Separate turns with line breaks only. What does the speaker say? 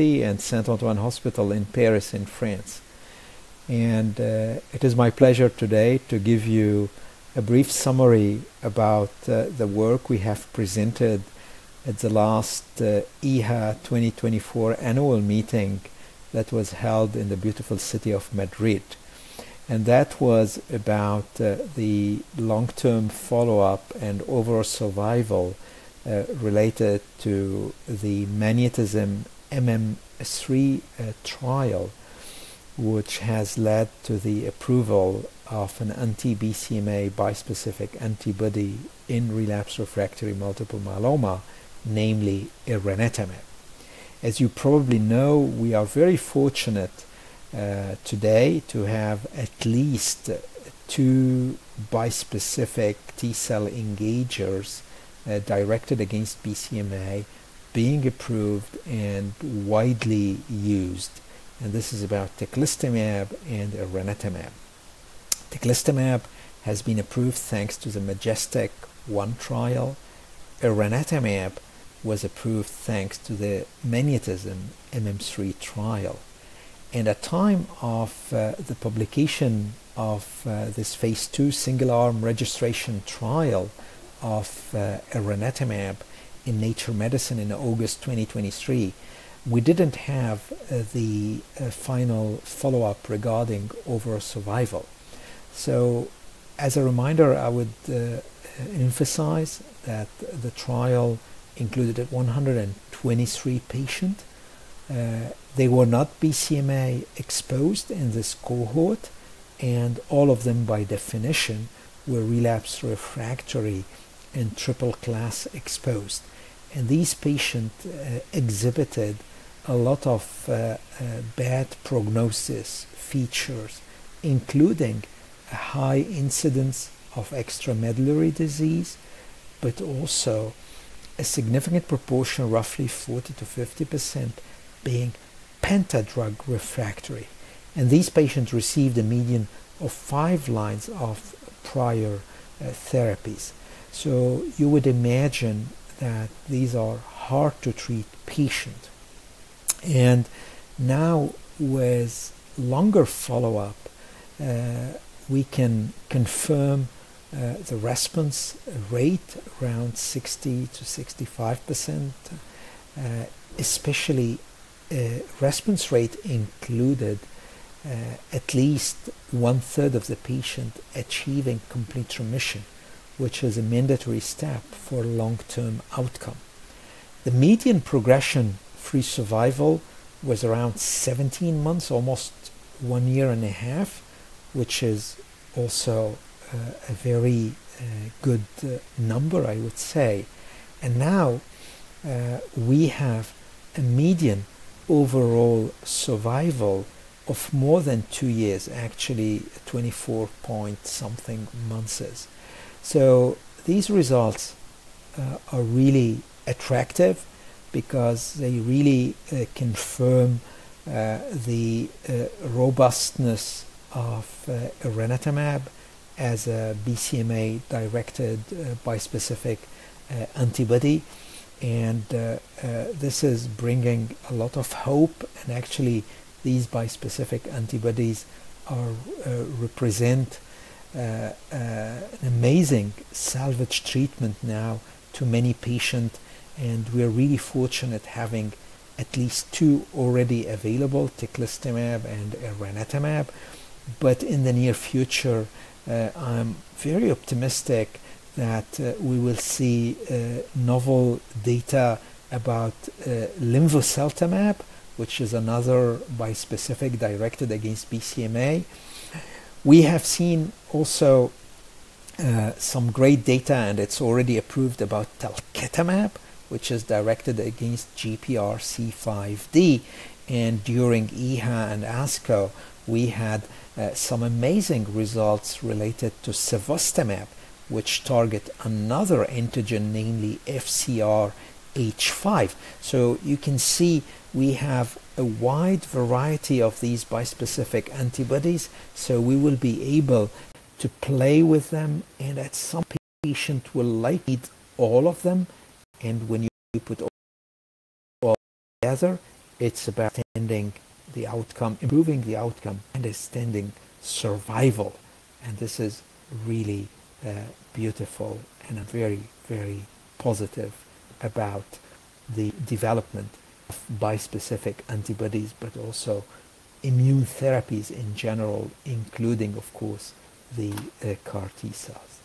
And Saint Antoine Hospital in Paris, in France. And uh, it is my pleasure today to give you a brief summary about uh, the work we have presented at the last uh, EHA 2024 annual meeting that was held in the beautiful city of Madrid. And that was about uh, the long term follow up and overall survival uh, related to the magnetism MM3 uh, trial, which has led to the approval of an anti-BCMA bispecific antibody in relapse refractory multiple myeloma, namely elranatamab. As you probably know, we are very fortunate uh, today to have at least two bispecific T-cell engagers uh, directed against BCMA being approved and widely used. And this is about teclistamab and elranatamab. Teclistamab has been approved thanks to the MajesTEC 1 trial. Elranatamab was approved thanks to the Magnetism MM3 trial. And at time of uh, the publication of uh, this phase 2 single arm registration trial of uh, in Nature Medicine in August 2023, we didn't have uh, the uh, final follow-up regarding overall survival. So as a reminder, I would uh, emphasize that the trial included 123 patients. Uh, they were not BCMA exposed in this cohort, and all of them, by definition, were relapse refractory and triple class exposed. And these patients uh, exhibited a lot of uh, uh, bad prognosis features, including a high incidence of extramedullary disease, but also a significant proportion, roughly 40 to 50 percent, being pentadrug refractory. And these patients received a median of five lines of prior uh, therapies. So you would imagine that these are hard to treat patients. And now with longer follow-up, uh, we can confirm uh, the response rate around 60 to 65 percent, uh, especially uh, response rate included uh, at least one third of the patient achieving complete remission, which is a mandatory step for long-term outcome. The median progression-free survival was around 17 months, almost one year and a half, which is also uh, a very uh, good uh, number, I would say. And now we have a median overall survival of more than two years, actually 24 point something months. So these results uh, are really attractive because they really uh, confirm uh, the robustness of elranatamab as a BCMA directed uh, bispecific uh, antibody. And uh, this is bringing a lot of hope. And actually these bispecific antibodies are represent uh, uh, an amazing salvage treatment now to many patients and we're really fortunate having at least two already available, teclistamab and elranatamab. But in the near future, uh, I'm very optimistic that uh, we will see uh, novel data about linvoseltamab, which is another bispecific directed against BCMA. We have seen also uh, some great data, and it's already approved about talquetamab, which is directed against GPRC5D. And during EHA and ASCO, we had uh, some amazing results related to cevostamab, which target another antigen, namely FCRH5. So you can see we have a wide variety of these bispecific antibodies, so we will be able to play with them, and at some patient will like all of them, and when you put all together, it's about extending the outcome, improving the outcome, and extending survival. And this is really uh, beautiful and a very, very positive about the development bispecific antibodies, but also immune therapies in general, including, of course, the uh, CAR T cells.